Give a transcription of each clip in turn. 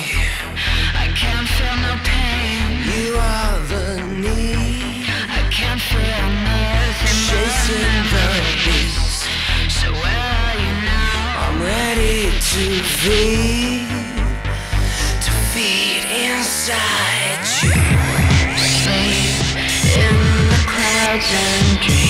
I can't feel no pain. You are the need. I can't feel nothing. Chasing the beast. So where are you now? I'm ready to feed. To feed inside you. Sleep in the clouds and dream.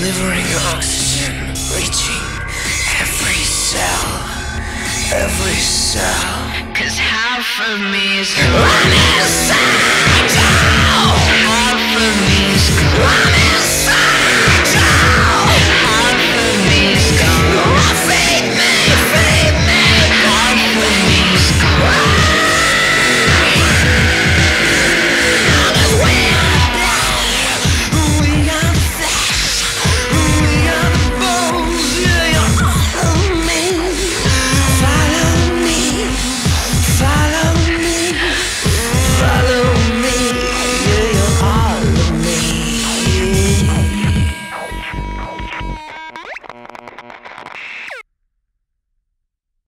delivering oxygen, reaching every cell, every cell. Cause half of me is gone.